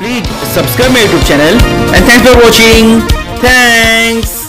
Please subscribe my YouTube channel and thanks for watching. Thanks.